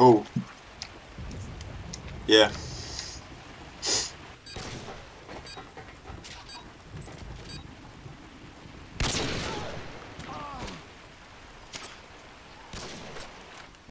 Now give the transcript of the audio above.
Oh. Yeah.